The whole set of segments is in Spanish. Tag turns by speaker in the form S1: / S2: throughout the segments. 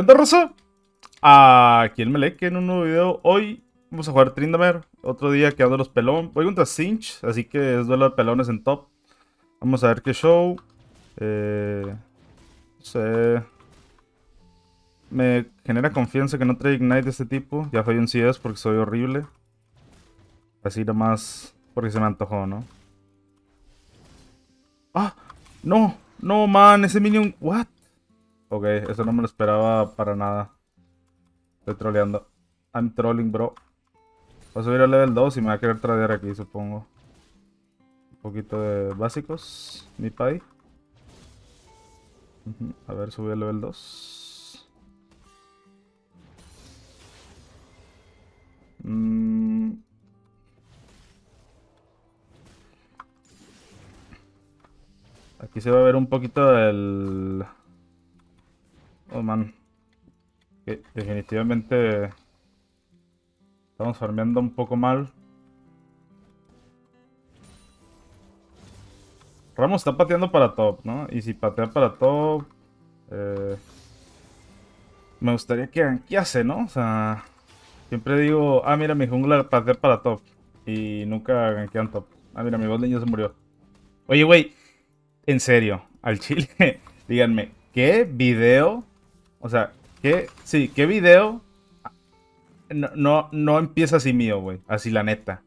S1: ¿Qué onda, Rosa? Aquí el Melek en un nuevo video. Hoy vamos a jugar Trindamer. Otro día que ando los pelón. Voy contra Cinch, así que es duelo de pelones en top. Vamos a ver qué show. Eh, no sé. Me genera confianza que no trae Ignite de este tipo. Ya fue un CS porque soy horrible. Así nomás porque se me antojó, ¿no? ¡Ah! ¡No! ¡No, man! Ese minion... ¿What? Ok, eso no me lo esperaba para nada. Estoy troleando. I'm trolling, bro. Voy a subir al level 2 y me va a querer tradear aquí, supongo. Un poquito de básicos. Mi pai. A ver, subí al level 2. Mm. Aquí se va a ver un poquito del... Oh, man. Que definitivamente estamos farmeando un poco mal. Ramos está pateando para top, ¿no? Y si patea para top... Eh, me gustaría que hace, ¿no? O sea... Siempre digo, ah, mira, mi jungla patea para top. Y nunca gankean top. Ah, mira, mi bot ya se murió. Oye, güey. En serio, al chile. díganme, ¿qué video o sea, ¿qué? Sí, ¿qué video? No, no, empieza así mío, güey. Así la neta.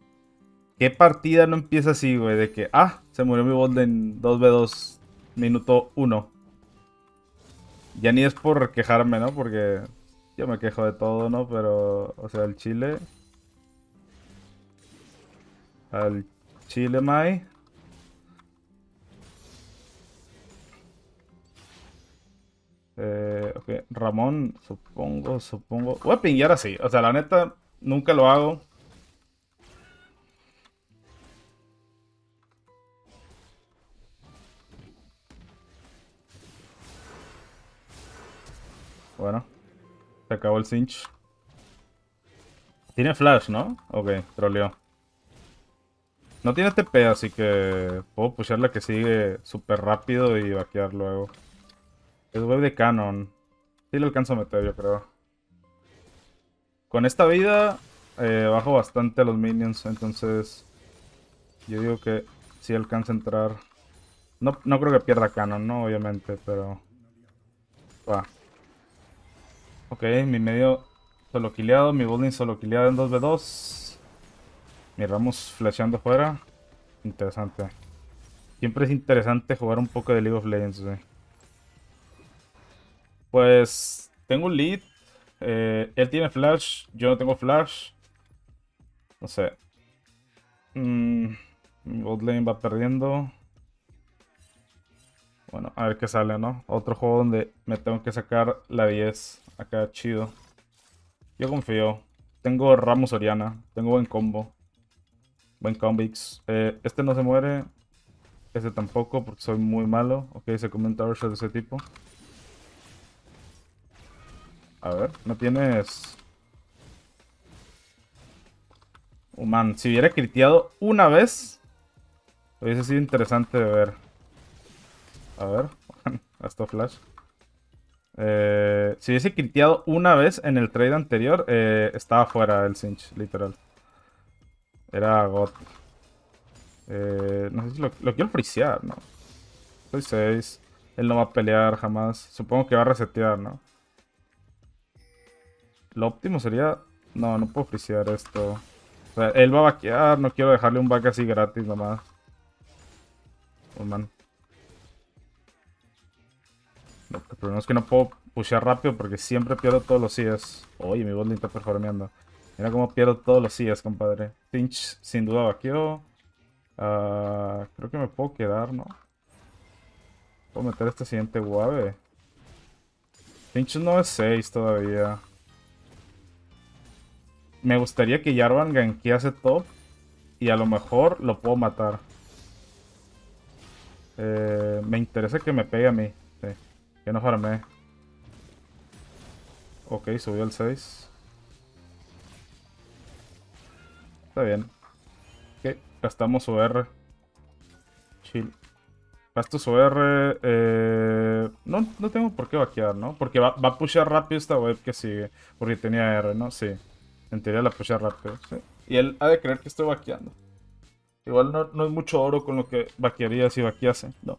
S1: ¿Qué partida no empieza así, güey? De que, ah, se murió mi bot en 2v2, minuto 1. Ya ni es por quejarme, ¿no? Porque yo me quejo de todo, ¿no? Pero, o sea, el chile... Al chile, Mai. Eh, Ramón, supongo, supongo. Voy a pinguear así. O sea, la neta, nunca lo hago. Bueno, se acabó el cinch. Tiene flash, ¿no? Ok, troleó. No tiene TP, así que puedo pushear la que sigue súper rápido y vaquear luego. Es web de canon. Sí lo alcanzo a meter, yo creo. Con esta vida eh, bajo bastante los minions, entonces yo digo que sí alcanza a entrar. No, no creo que pierda canon, ¿no? Obviamente, pero... Va. Ok, mi medio solo quileado, mi bowling solo quileado en 2v2. Mi Ramos flasheando fuera. Interesante. Siempre es interesante jugar un poco de League of Legends, güey. Pues tengo un lead. Eh, él tiene flash, yo no tengo flash. No sé. Mm, lane va perdiendo. Bueno, a ver qué sale, ¿no? Otro juego donde me tengo que sacar la 10. Acá, chido. Yo confío. Tengo Ramos Oriana. Tengo buen combo. Buen combix. Eh, este no se muere. Este tampoco porque soy muy malo. Ok, se comenta de ese tipo. A ver, no tienes... Oh, man, si hubiera criteado una vez, hubiese sido interesante de ver. A ver, hasta flash. Eh, si hubiese criteado una vez en el trade anterior, eh, estaba fuera el cinch, literal. Era God. Eh, no sé si lo, lo quiero frisear, ¿no? Soy 6. Él no va a pelear jamás. Supongo que va a resetear, ¿no? Lo óptimo sería... No, no puedo frisear esto. O sea, él va a vaquear, no quiero dejarle un back así gratis nomás. Oh, man. el problema es que no puedo pushear rápido porque siempre pierdo todos los CS. Oye, mi bot está performeando. Mira cómo pierdo todos los CS, compadre. Pinch sin duda vaqueó. Ah, creo que me puedo quedar, ¿no? Puedo meter este siguiente guave. Pinch no es 6 todavía. Me gustaría que Jarvan gankease top. Y a lo mejor lo puedo matar. Eh, me interesa que me pegue a mí. Que no farme. Ok, subió el 6. Está bien. Ok, gastamos su R. Chill. Gasto su R. Eh, no, no tengo por qué vaquear, ¿no? Porque va, va a pushear rápido esta web que sigue. Porque tenía R, ¿no? Sí. En teoría la pushea rápido. ¿sí? Y él ha de creer que estoy vaqueando. Igual no, no es mucho oro con lo que vaquearía si vaquease. No.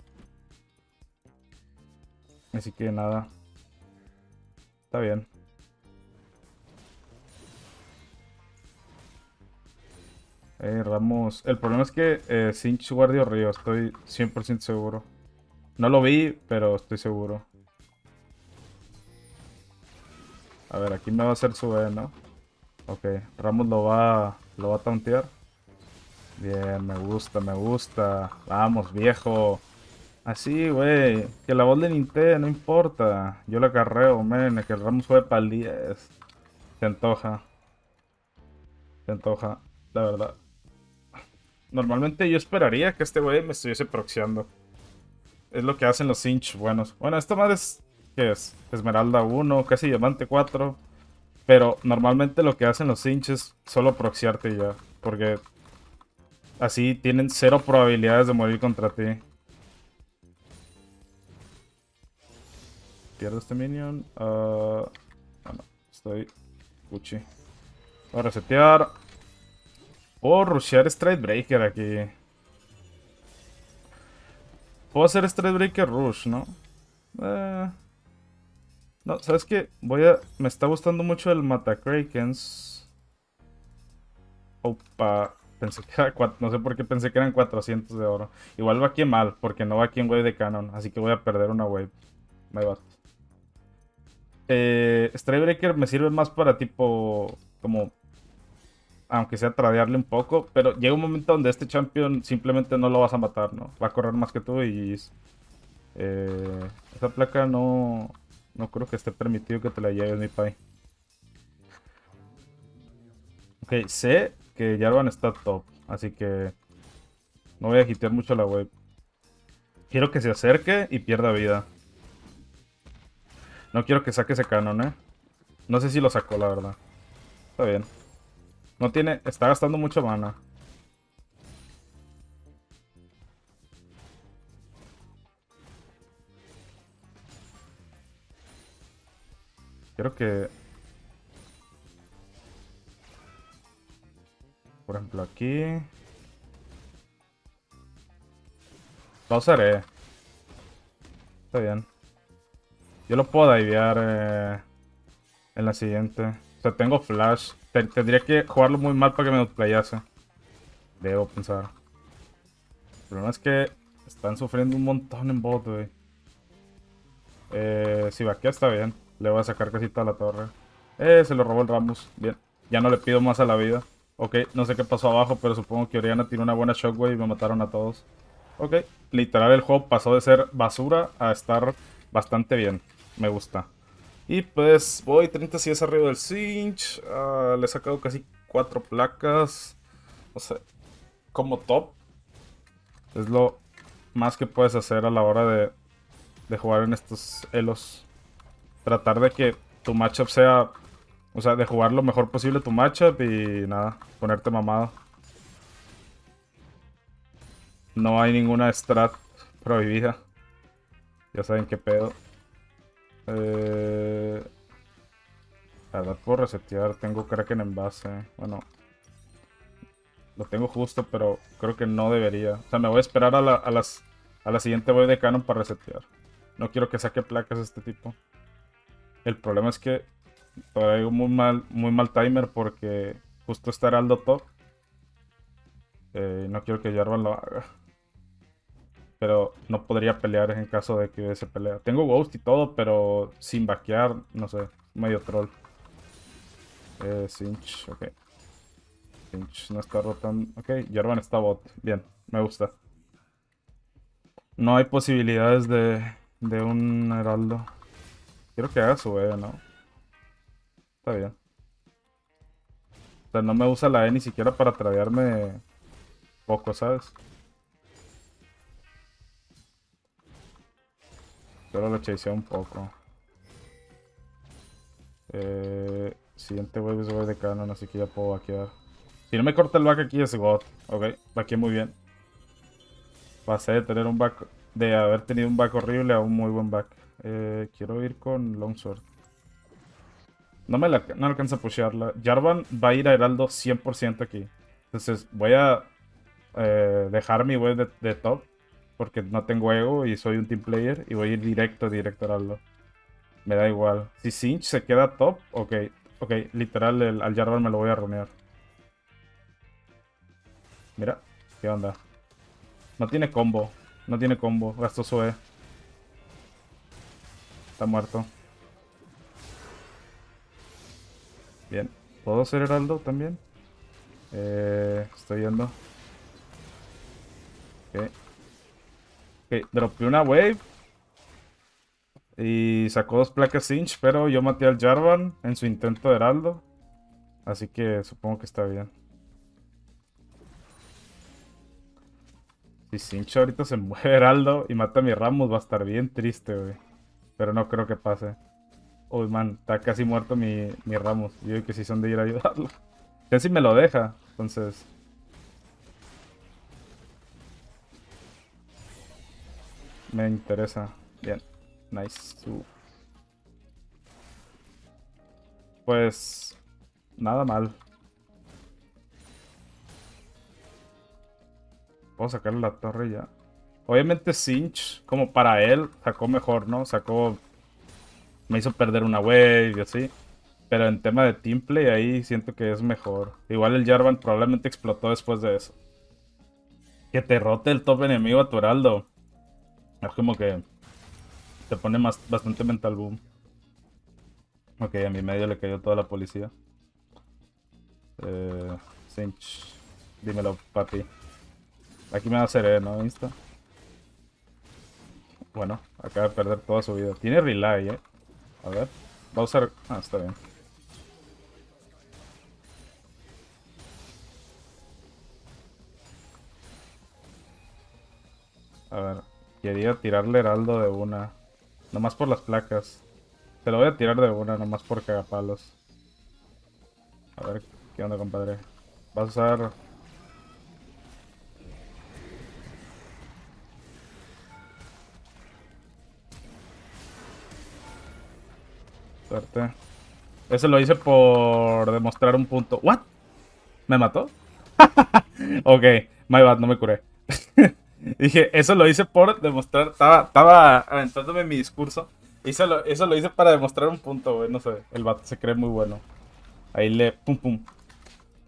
S1: Así que nada. Está bien. Eh, Ramos. El problema es que eh, Sinch guardió Río, estoy 100% seguro. No lo vi, pero estoy seguro. A ver, aquí me va a hacer su E, ¿no? Ok, Ramos lo va, lo va a tauntear. Bien, me gusta, me gusta. Vamos, viejo. Así, güey. Que la voz de Nintendo, no importa. Yo la carreo, men. Que el Ramos juegue para el 10. Se antoja. Se antoja, la verdad. Normalmente yo esperaría que este güey me estuviese proxiando. Es lo que hacen los cinch buenos. Bueno, esta madre es... ¿Qué es? Esmeralda 1, casi diamante 4. Pero normalmente lo que hacen los cinch es solo proxiarte ya. Porque así tienen cero probabilidades de morir contra ti. Pierdo este minion. Uh, bueno, estoy Gucci. Voy a resetear. Puedo rushear Stride Breaker aquí. Puedo hacer Stride Breaker Rush, ¿no? Eh... No, ¿sabes qué? Voy a... Me está gustando mucho el Matacrakens. Opa. Pensé que era... No sé por qué pensé que eran 400 de oro. Igual va aquí mal, porque no va aquí en wave de canon. Así que voy a perder una wave. Me va. Eh, Breaker me sirve más para tipo... Como aunque sea tradearle un poco, pero llega un momento donde este champion simplemente no lo vas a matar, ¿no? Va a correr más que tú y... Eh, esa placa no, no creo que esté permitido que te la lleves, mi pai. Ok, sé que Jarvan está top, así que no voy a hitear mucho la web. Quiero que se acerque y pierda vida. No quiero que saque ese canon, ¿eh? No sé si lo sacó, la verdad. Está bien. No tiene... Está gastando mucha mana. Quiero que... Por ejemplo, aquí... Lo usaré. Está bien. Yo lo puedo divear eh, en la siguiente. O sea, tengo flash. Tendría que jugarlo muy mal para que me desplayase. Debo pensar. El problema es que están sufriendo un montón en bot, güey. Eh, si vaquea está bien. Le voy a sacar casi toda la torre. Eh, se lo robó el Ramos. Bien. Ya no le pido más a la vida. Ok, no sé qué pasó abajo, pero supongo que Oriana tiene una buena shockwave y me mataron a todos. Ok, literal el juego pasó de ser basura a estar bastante bien. Me gusta. Y pues voy 30 es arriba del cinch. Ah, le he sacado casi 4 placas. O sea, como top. Es lo más que puedes hacer a la hora de, de jugar en estos elos. Tratar de que tu matchup sea... O sea, de jugar lo mejor posible tu matchup y nada, ponerte mamado. No hay ninguna strat prohibida. Ya saben qué pedo. Eh, la puedo resetear, tengo Kraken en base. Bueno, lo tengo justo, pero creo que no debería. O sea, me voy a esperar a la, a las, a la siguiente voy de canon para resetear. No quiero que saque placas este tipo. El problema es que traigo muy mal, muy mal timer porque justo está Heraldo top. Eh, no quiero que Jarvan lo haga pero no podría pelear en caso de que hubiese pelea. Tengo Ghost y todo, pero sin vaquear, no sé, medio troll. Eh, Cinch, ok. Cinch no está rotando. Ok, Jarvan está bot. Bien, me gusta. No hay posibilidades de, de un heraldo. Quiero que haga su E, ¿no? Está bien. O sea, no me usa la E ni siquiera para tradearme poco, ¿sabes? Solo lo chaseo un poco. Eh, siguiente wave es wave de canon, así que ya puedo vaquear. Si no me corta el back aquí es God. Ok, vaqueé muy bien. Pasé de tener un back de haber tenido un back horrible a un muy buen back. Eh, quiero ir con Longsword. No me la, no alcanza a pushearla. Jarvan va a ir a Heraldo 100% aquí. Entonces voy a eh, dejar mi web de, top. Porque no tengo ego y soy un team player. Y voy a ir directo, directo a Heraldo. Me da igual. Si Sinch se queda top, ok. Ok, literal al Jarvan me lo voy a runear. Mira, ¿qué onda? No tiene combo. No tiene combo. Gastó su E. Está muerto. Bien. ¿Puedo ser heraldo también? Eh, estoy yendo. Ok. Ok, dropé una wave. Y sacó dos placas cinch, pero yo maté al Jarvan en su intento de heraldo. Así que supongo que está bien. Si Cinch ahorita se mueve heraldo y mata a mi Ramos, va a estar bien triste, güey. Pero no creo que pase. Uy, man, está casi muerto mi, mi Ramos. Yo que sí son de ir a ayudarlo. si me lo deja, entonces... Me interesa. Bien. Nice. Pues... Nada mal. Puedo sacarle la torre ya. Obviamente Cinch, como para él, sacó mejor, ¿no? Sacó... Me hizo perder una wave y así. Pero en tema de teamplay ahí siento que es mejor. Igual el Jarvan probablemente explotó después de eso. Que te rote el top enemigo a tu heraldo. Es como que te pone más, bastante mental boom. Ok, a mi medio le cayó toda la policía. Eh, Cinch, dímelo, papi. Aquí me va a hacer, eh, ¿no? Insta. Bueno, acaba de perder toda su vida. Tiene relay, eh. A ver. Va a usar... Ah, está bien. A ver. Quería tirarle heraldo de una. Nomás por las placas. Te lo voy a tirar de una, nomás por cagapalos. A ver, ¿qué onda, compadre? Vas a usar Eso lo hice por demostrar un punto. ¿What? ¿Me mató? ok, my bad, no me curé. Dije, eso lo hice por demostrar. Estaba, estaba aventándome mi discurso. Eso lo, eso lo hice para demostrar un punto, güey. No sé, el vato se cree muy bueno. Ahí le. Pum, pum.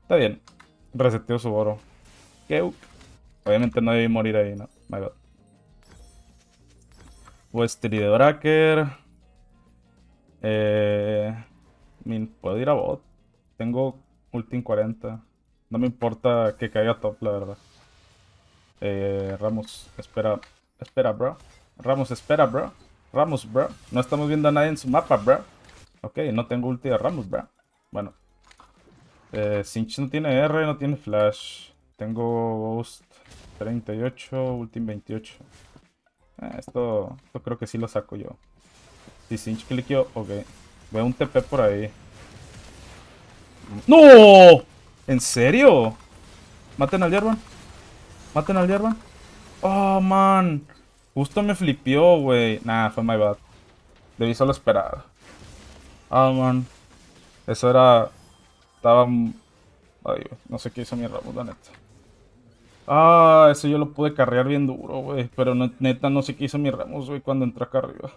S1: Está bien. Reseteo su oro. Obviamente no debí morir ahí, ¿no? My bad. Westry de Bracker. Eh, puedo ir a bot. Tengo ulti 40. No me importa que caiga top, la verdad. Eh, Ramos, espera. Espera, bro. Ramos, espera, bro. Ramos, bro. No estamos viendo a nadie en su mapa, bro. Ok, no tengo ulti de Ramos, bro. Bueno. Eh, Sinch no tiene R, no tiene flash. Tengo Ghost 38, ulti 28. Eh, esto, esto creo que sí lo saco yo. Si Sinch cliqueó, ok. Veo un TP por ahí. ¡No! ¿En serio? Maten al Jarvan. Maten al Jarvan. Oh, man. Justo me flipió, güey. Nah, fue my bad. Debí solo esperar. Ah, oh, man. Eso era... Estaba... Ay, no sé qué hizo mi Ramos, la neta. Ah, eso yo lo pude carrear bien duro, güey. Pero neta no sé qué hizo mi Ramos, güey, cuando entró acá arriba.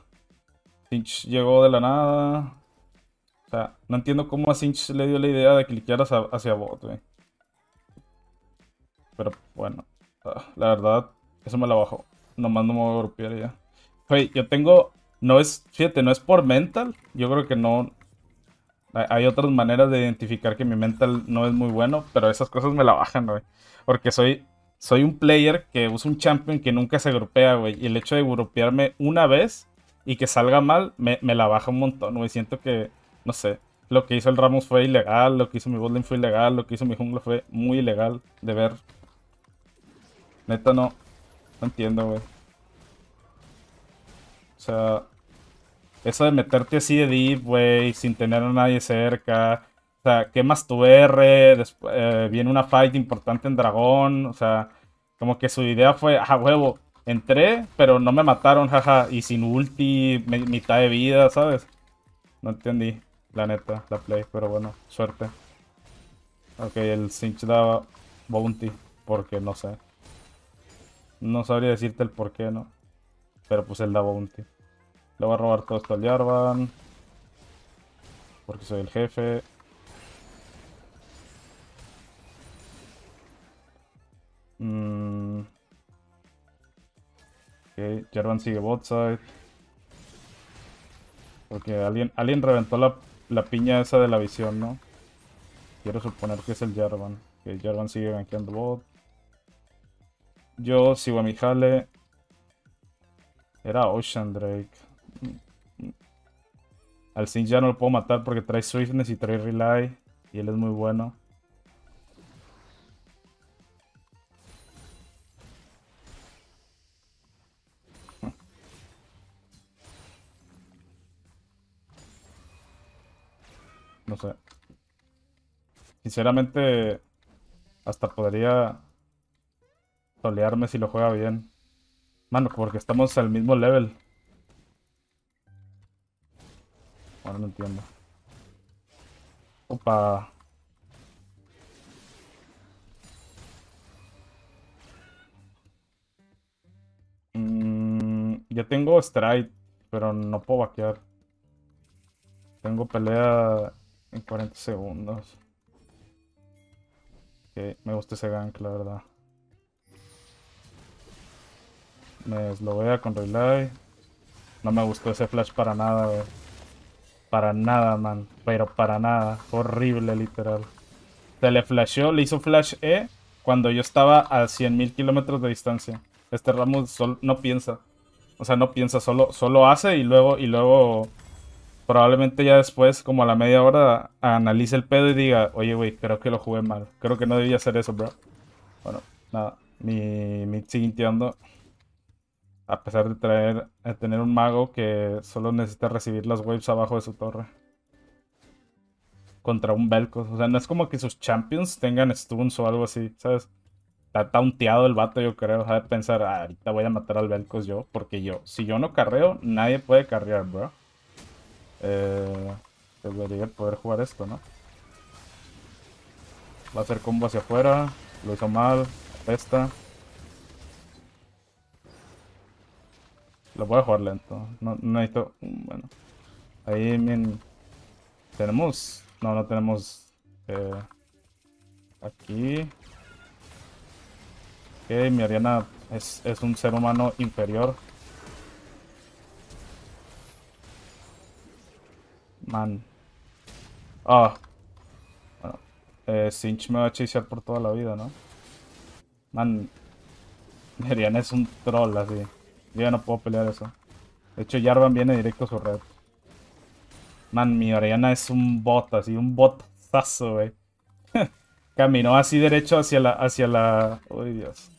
S1: Sinch llegó de la nada. O sea, no entiendo cómo a Sinch le dio la idea de cliquear hacia, bot, güey. Pero bueno, ah, la verdad, eso me la bajó. Nomás no me voy a golpear ya. Güey, yo tengo. No es. Fíjate, no es por mental. Yo creo que no. Hay otras maneras de identificar que mi mental no es muy bueno, pero esas cosas me la bajan, güey. Porque soy, soy un player que usa un champion que nunca se grupea, güey. Y el hecho de grupearme una vez y que salga mal, me, la baja un montón, güey. Siento que, no sé, lo que hizo el Ramos fue ilegal, lo que hizo mi botlane fue ilegal, lo que hizo mi jungla fue muy ilegal de ver. Neta, no, no entiendo, güey. O sea, eso de meterte así de deep, güey, sin tener a nadie cerca. O sea, quemas tu R, después, eh, viene una fight importante en dragón. O sea, como que su idea fue, a huevo, Entré, pero no me mataron, jaja. Y sin ulti, mitad de vida, ¿sabes? No entendí, la neta, la play. Pero bueno, suerte. Ok, el Cinch daba bounty. Porque no sé. No sabría decirte el por qué, ¿no? Pero pues él da bounty. Le voy a robar todo esto al Jarvan. Porque soy el jefe. Mm. Ok, Jarvan sigue bot side. Porque alguien, alguien reventó la, la, piña esa de la visión, ¿no? Quiero suponer que es el Jarvan. Que Jarvan sigue gankeando bot. Yo sigo a mi jale. Era Ocean Drake. Al Sin ya no lo puedo matar porque trae Swiftness y trae Rely. Y él es muy bueno. No sé. Sinceramente, hasta podría tolearme si lo juega bien. Mano, porque estamos al mismo level. Ahora no entiendo. Opa. Mm, ya tengo strike, pero no puedo vaquear. Tengo pelea en 40 segundos. Ok, me gusta ese gank, la verdad. Me a con relay. No me gustó ese flash para nada, Para nada, man. Pero para nada. Horrible, literal. Se le flasheó, le hizo flash E cuando yo estaba a 100.000 kilómetros de distancia. Este Ramos no piensa. O sea, no piensa, solo, solo hace y luego, y luego probablemente ya después, como a la media hora, analice el pedo y diga, oye, güey, creo que lo jugué mal. Creo que no debía hacer eso, bro. Bueno, nada. Mi, mi siguiente a pesar de traer, de tener un mago que solo necesita recibir las waves abajo de su torre. Contra un Velcos. O sea, no es como que sus champions tengan stuns o algo así, ¿sabes? Está taunteado el vato, yo creo. O pensar, ah, ahorita voy a matar al Velcos yo. Porque yo, si yo no carreo, nadie puede carrear, bro. Eh, debería poder jugar esto, ¿no? Va a hacer combo hacia afuera. Lo hizo mal. Esta. Lo voy a jugar lento. No, necesito... Bueno. Ahí bien... Tenemos... No, no tenemos... Eh, aquí. Ok, mi Ariana es, es un ser humano inferior. Man. Ah. Bueno. Eh, Sinch me va a chisear por toda la vida, ¿no? Man. Ariana es un troll así. Yo ya no puedo pelear eso. De hecho, Jarvan viene directo a su red. Man, mi Oriana es un bot, así, un botazo, güey. Caminó así derecho hacia la... hacia la... Uy, Dios.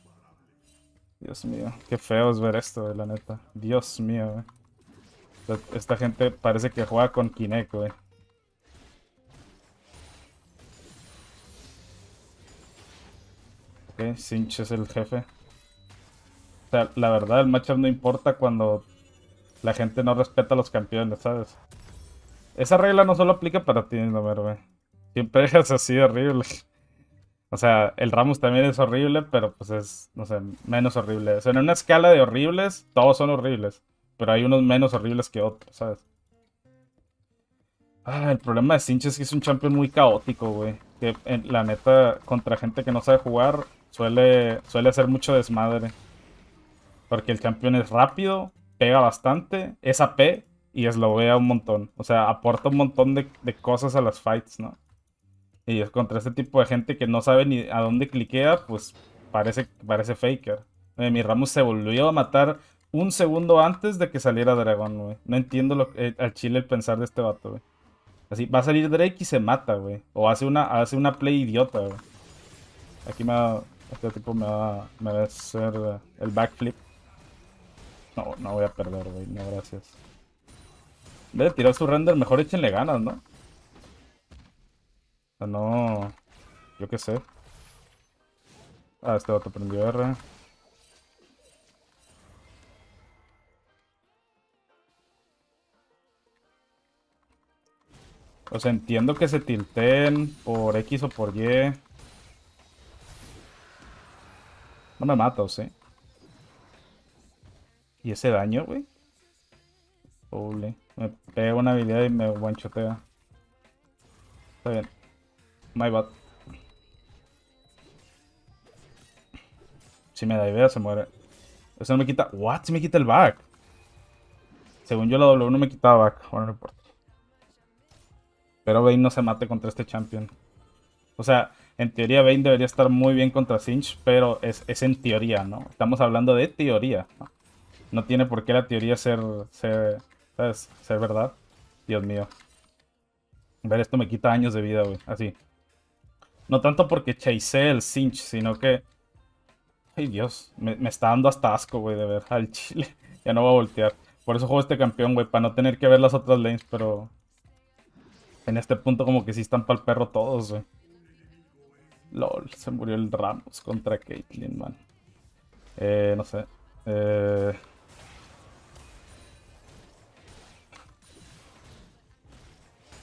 S1: Dios mío. Qué feo es ver esto, güey, la neta. Dios mío, güey. Esta gente parece que juega con Kinect, güey. Ok, Sinch es el jefe. O sea, la verdad, el matchup no importa cuando la gente no respeta a los campeones, ¿sabes? Esa regla no solo aplica para ti, no, güey. Siempre es así horrible. O sea, el Ramos también es horrible, pero pues es, no sé, menos horrible. O sea, en una escala de horribles, todos son horribles. Pero hay unos menos horribles que otros, ¿sabes? Ah, el problema de Sinch es que es un champion muy caótico, güey. Que en, la neta, contra gente que no sabe jugar, suele, suele hacer mucho desmadre. Porque el campeón es rápido, pega bastante, es AP y eslovea un montón. O sea, aporta un montón de, cosas a las fights, ¿no? Y es contra este tipo de gente que no sabe ni a dónde cliquea, pues parece, parece faker. Eh, mi Ramos se volvió a matar un segundo antes de que saliera Dragon, güey. No entiendo eh, al chile el pensar de este vato, güey. Así, va a salir Drake y se mata, güey. O hace una, hace una play idiota, güey. Aquí me va, este tipo me va, me va a hacer eh, el backflip. No, no voy a perder, güey. No, gracias. En vez de tirar su render, mejor échenle ganas, ¿no? O sea, no... Yo qué sé. Ah, este otro prendió R. O sea, entiendo que se tilten por X o por Y. No me mata, ¿o sí? ¿Y ese daño, güey? Holy. Me pega una habilidad y me guanchotea. Está bien. My bad. Si me da idea, se muere. Eso no me quita... ¿What? Si me quita el back. Según yo la W no me quitaba back. Bueno, no importa. Pero Bane no se mate contra este champion. O sea, en teoría Bane debería estar muy bien contra Sinch, pero es, en teoría, ¿no? Estamos hablando de teoría. ¿no? tiene por qué la teoría ser, ser, ¿sabes? Ser verdad. Dios mío. Ver, esto me quita años de vida, güey. Así. No tanto porque chase el cinch, sino que... Ay, Dios. Me, está dando hasta asco, güey, de ver al chile. ya no voy a voltear. Por eso juego este campeón, güey, para no tener que ver las otras lanes, pero... En este punto como que sí están para el perro todos, güey. LOL, se murió el Ramos contra Caitlyn, man. Eh, no sé. Eh...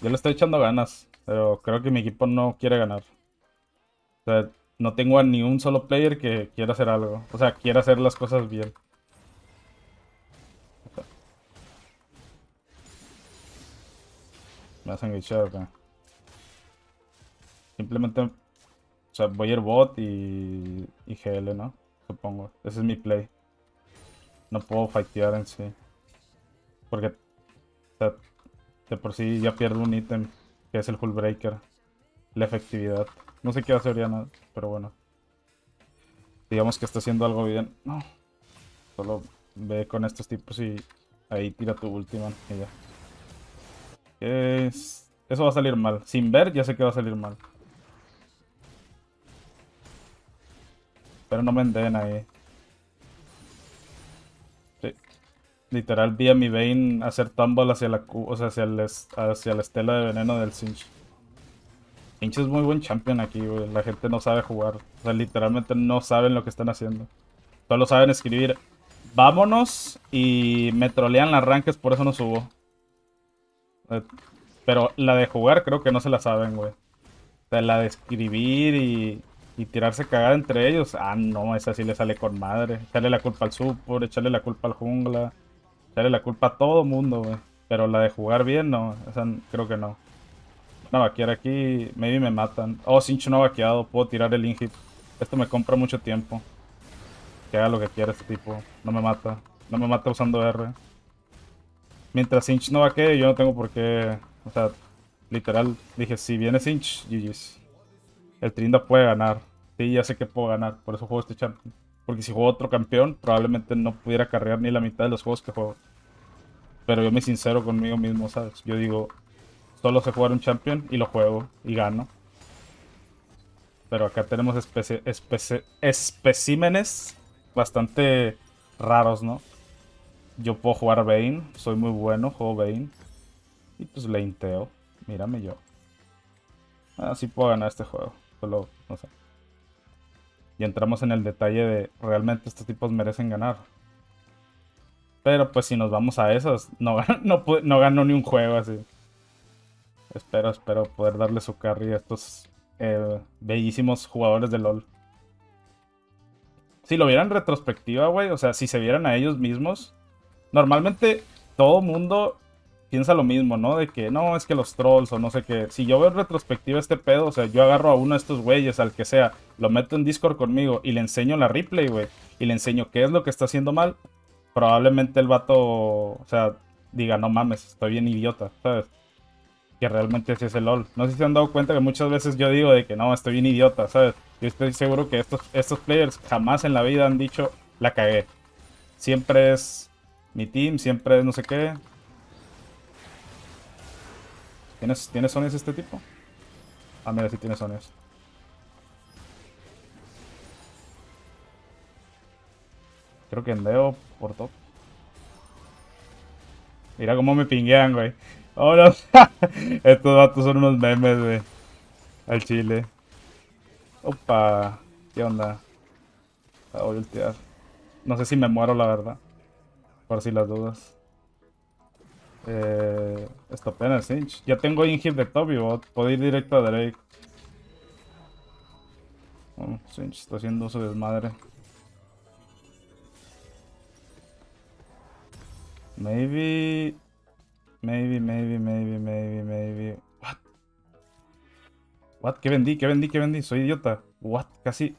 S1: Yo le estoy echando ganas, pero creo que mi equipo no quiere ganar. O sea, no tengo a ni un solo player que quiera hacer algo. O sea, quiera hacer las cosas bien. Me hacen glitchar acá. Simplemente, o sea, voy a ir bot y, y GL, ¿no? Supongo. Ese es mi play. No puedo fightear en sí. Porque, o sea, de por sí ya pierdo un ítem, que es el Hull Breaker. La efectividad. No sé qué hacer nada, pero bueno. Digamos que está haciendo algo bien. No. Solo ve con estos tipos y ahí tira tu última y ya. Es... Eso va a salir mal. Sin ver ya sé que va a salir mal. Pero no me den ahí. Literal vi a mi Bane hacer tumble hacia la o sea, hacia, hacia la estela de veneno del Sinch. Sinch es muy buen champion aquí, güey. La gente no sabe jugar. O sea, literalmente no saben lo que están haciendo. Solo saben escribir vámonos y me trolean las por eso no subo. Eh, pero la de jugar creo que no se la saben, güey. O sea, la de escribir y, y tirarse cagada entre ellos. Ah, no, esa sí le sale con madre. Echarle la culpa al support, echarle la culpa al jungla. Echarle la culpa a todo mundo, güey. Pero la de jugar bien, no. Esa creo que no. No vaquear aquí, maybe me matan. Oh, Sincho no ha vaqueado. Puedo tirar el inhib. Esto me compra mucho tiempo. Que haga lo que quiera este tipo. No me mata. No me mata usando R. Mientras Sinch no vaquee, yo no tengo por qué... O sea, literal, dije, si viene Sinch, GG's. El Trinda puede ganar. Sí, ya sé que puedo ganar. Por eso juego este champion. Porque si juego otro campeón, probablemente no pudiera carrear ni la mitad de los juegos que juego. Pero yo me sincero conmigo mismo, ¿sabes? Yo digo, solo sé jugar un champion y lo juego y gano. Pero acá tenemos especímenes bastante raros, ¿no? Yo puedo jugar Bane, soy muy bueno, juego Bane. Y pues le inteo, mírame yo. Así ah, puedo ganar este juego, solo, no sé. Y entramos en el detalle de realmente estos tipos merecen ganar. Pero pues si nos vamos a esos, no, no, ni un juego así. Espero, espero poder darle su carry a estos eh, bellísimos jugadores de LOL. Si lo vieran retrospectiva, güey, o sea, si se vieran a ellos mismos, normalmente todo mundo piensa lo mismo, ¿no? De que no, es que los trolls o no sé qué. Si yo veo en retrospectiva este pedo, o sea, yo agarro a uno de estos güeyes, al que sea, lo meto en Discord conmigo y le enseño la replay, güey, y le enseño qué es lo que está haciendo mal, probablemente el vato, o sea, diga, no mames, estoy bien idiota, ¿sabes? Que realmente ese es el LOL. No sé si se han dado cuenta que muchas veces yo digo de que no, estoy bien idiota, ¿sabes? Yo estoy seguro que estos, estos players jamás en la vida han dicho, la cagué. Siempre es mi team, siempre es no sé qué, ¿Tienes, ¿Tienes este tipo? Ah, mira, sí tiene sonios. Creo que endeo por top. Mira cómo me pinguean, güey. Oh, no. Estos vatos son unos memes, güey. Al chile. Opa. ¿Qué onda? Ah, voy a ultear. No sé si me muero, la verdad. Por si las dudas. Eh, estopean el cinch. Ya tengo inhib de Toby bot. Puedo ir directo a Drake. Oh, cinch está haciendo su desmadre. Maybe... Maybe, maybe, maybe, maybe, maybe... What? What? ¿Qué vendí? ¿Qué vendí? ¿Qué vendí? Soy idiota. What? Casi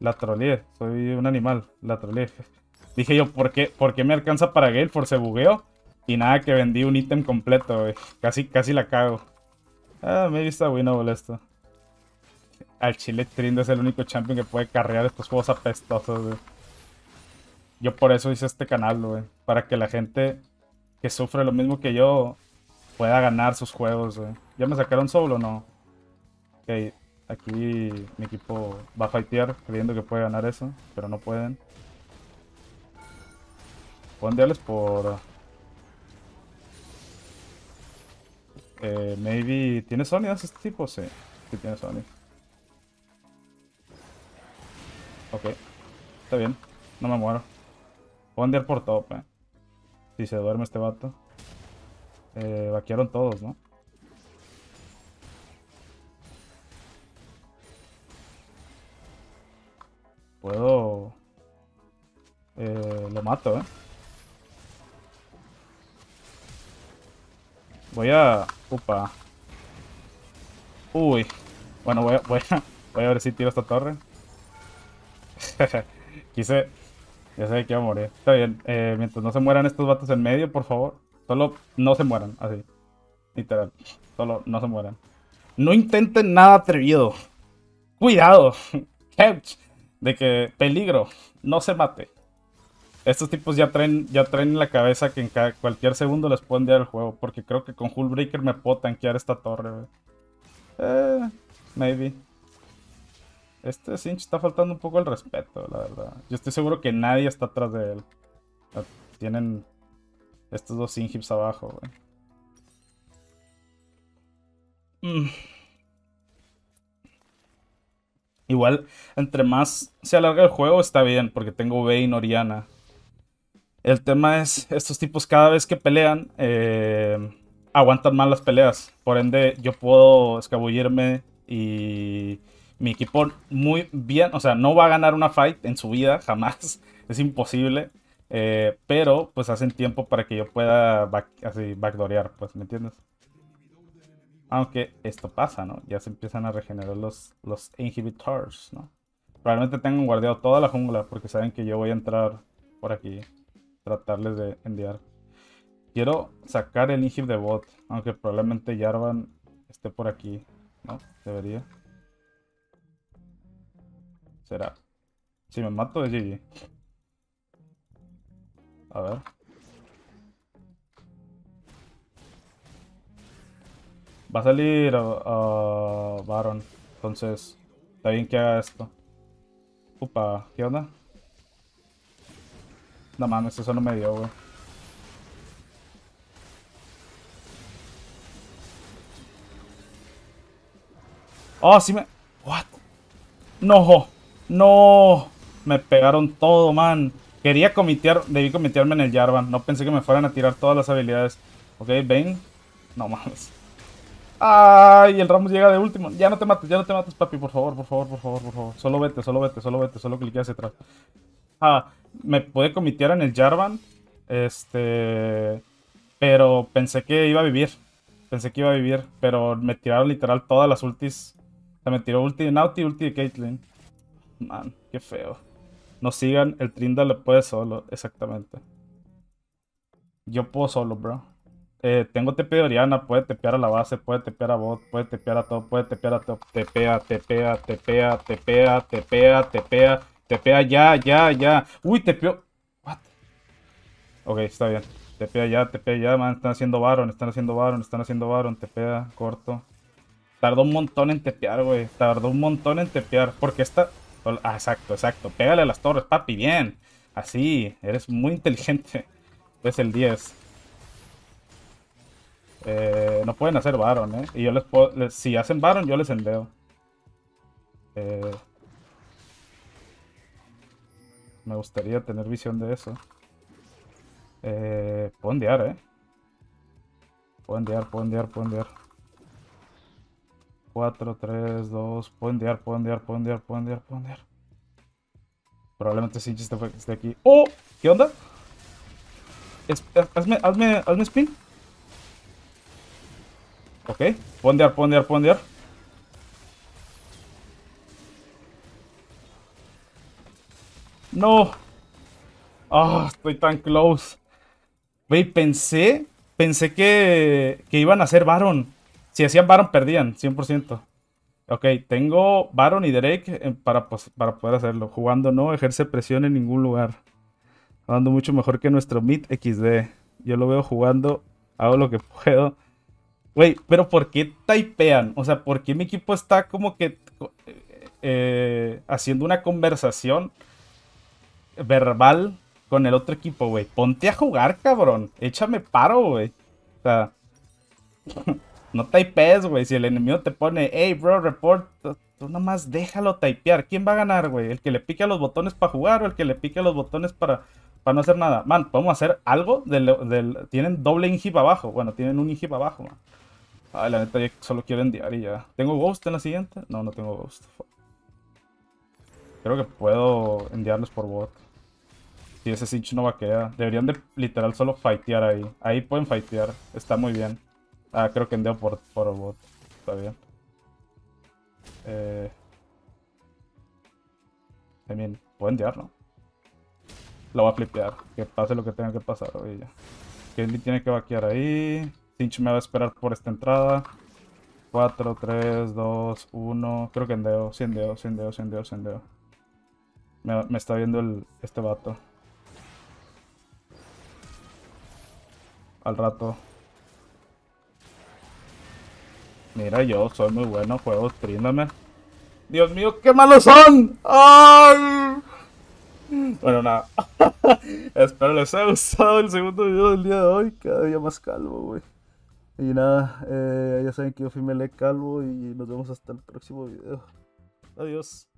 S1: la troleé. Soy un animal. La troleé. Dije yo, ¿por qué, ¿por qué me alcanza para Gale? ¿Por se bugueó? Y nada, que vendí un ítem completo, güey. Casi, casi la cago. Ah, me visto winnable esto. Al Chile Trind es el único champion que puede carrear estos juegos apestosos, güey. Yo por eso hice este canal, güey. Para que la gente que sufre lo mismo que yo pueda ganar sus juegos, güey. ¿Ya me sacaron solo o no? Ok, aquí mi equipo va a fightear creyendo que puede ganar eso, pero no pueden. Enviarles por... Eh, maybe... ¿Tiene Sony este tipo? Sí, sí tiene Sony. Ok, está bien, no me muero. Enviar por top, eh. Si se duerme este vato. Eh, vaquearon todos, ¿no? Puedo... Eh, lo mato, ¿eh? Voy a... Upa. Uy. Bueno, voy a, voy a, voy a ver si tiro esta torre. Quise... Ya sé que iba a morir. Está bien. Eh, mientras no se mueran estos vatos en medio, por favor. Solo no se mueran, así. Literal. Solo no se mueran. No intenten nada atrevido. Cuidado. De que peligro. No se mate. Estos tipos ya traen, ya traen en la cabeza que en cualquier segundo les pueden dar el juego. Porque creo que con Hullbreaker me puedo tanquear esta torre, Eh, maybe. Este Cinch está faltando un poco el respeto, la verdad. Yo estoy seguro que nadie está atrás de él. Tienen estos dos Inhips abajo, mm. Igual, entre más se alarga el juego, está bien, porque tengo Vayne, Oriana. El tema es, estos tipos cada vez que pelean, eh, aguantan mal las peleas. Por ende, yo puedo escabullirme y mi equipo muy bien, o sea, no va a ganar una fight en su vida, jamás, es imposible. Eh, pero pues hacen tiempo para que yo pueda así backdoorear, pues, ¿me entiendes? Aunque esto pasa, ¿no? Ya se empiezan a regenerar los, los inhibitors, ¿no? Probablemente tengan guardado toda la jungla porque saben que yo voy a entrar por aquí. Tratarles de enviar. Quiero sacar el inhib de bot, aunque probablemente Jarvan esté por aquí, ¿no? Debería. Será. Si me mato es GG. A ver. Va a salir uh, Baron. Entonces, está bien que haga esto. Upa, ¿qué onda? No mames, eso no me dio, güey. Oh, sí me... What? No. No, me pegaron todo, man. Quería comitear, debí comitearme en el Jarvan. No pensé que me fueran a tirar todas las habilidades. Ok, ven. No mames. Ay, el Ramos llega de último. Ya no te mates, ya no te mates, papi. Por favor, por favor, por favor, por favor. Solo vete, solo vete, solo vete, solo clique hacia atrás. Ah, me pude comitear en el Jarvan. Este. Pero pensé que iba a vivir. Pensé que iba a vivir. Pero me tiraron literal todas las ultis. O me tiró ulti de Naughty, ulti de Caitlyn. Man, qué feo. No sigan, el Trindle le puede solo, exactamente. Yo puedo solo, bro. Eh, tengo TP de Oriana, puede tepear a la base, puede tepear a bot, puede tepear a top, puede tepear a top. Tepea, tepea, tepea, tepea, tepea, tepea, tepea, ya, ya, ya. Uy, tepeó. What? Ok, está bien. Tepea ya, tepea ya, man. Están haciendo Baron, están haciendo Baron, están haciendo Baron. Tepea, corto. Tardó un montón en tepear, güey. Tardó un montón en tepear. Porque esta... Ah, exacto, exacto. Pégale a las torres, papi, bien. Así, eres muy inteligente. Es el 10. Eh, no pueden hacer Baron, ¿eh? Y yo les puedo... si hacen Baron, yo les enveo. Eh, me gustaría tener visión de eso. Eh, puedo ¿eh? Puedo enviar, puedo puedo enviar. 4, 3, 2. Puedo enviar, puedo enviar, puedo enviar, puedo enviar, puedo enviar. Probablemente esté, aquí. ¡Oh! ¿Qué onda? Es, hazme, hazme, hazme spin. Ok. Puedo enviar, puedo No. Ah, estoy tan close. Wey, pensé, pensé que, que iban a hacer Baron. Si hacían Baron, perdían, 100%. Ok, tengo Baron y Drake para, pues, para poder hacerlo. Jugando no ejerce presión en ningún lugar. Jugando mucho mejor que nuestro Mid XD. Yo lo veo jugando, hago lo que puedo. Wey, pero ¿por qué typean? O sea, ¿por qué mi equipo está como que eh, haciendo una conversación verbal con el otro equipo, güey. Ponte a jugar, cabrón. Échame paro, güey. O sea, no typees, güey. Si el enemigo te pone, hey, bro, report, tú nomás déjalo typear. ¿Quién va a ganar, güey? ¿El que le pique a los botones para jugar o el que le pique a los botones para, para no hacer nada? Man, podemos hacer algo Tienen doble ingip abajo. Bueno, tienen un ingip abajo, man. Ay, la neta, ya solo quiero enviar y ya. ¿Tengo Ghost en la siguiente? No, no tengo Ghost. Creo que puedo enviarles por bot. Si ese Sinch no vaquea. Deberían de literal solo fightear ahí. Ahí pueden fightear. Está muy bien. Ah, creo que envío por, por bot. Está bien. Eh... También, puedo enviar, ¿no? Lo voy a flipear. Que pase lo que tenga que pasar. Oye, ya. Tiene que vaquear ahí. Sinch me va a esperar por esta entrada. 4, 3, 2, 1. Creo que endeo. Sí, endeo, sí, endeo, sí, endeo, sí, endeo. Me, me está viendo el, este vato. Al rato. Mira, yo soy muy bueno, juegos, príndame. Dios mío, qué malos son. Bueno, nada. Espero les haya gustado el segundo video del día de hoy. Cada día más calvo, güey. Y nada, eh, ya saben que yo fui Mele Calvo y nos vemos hasta el próximo video. Adiós.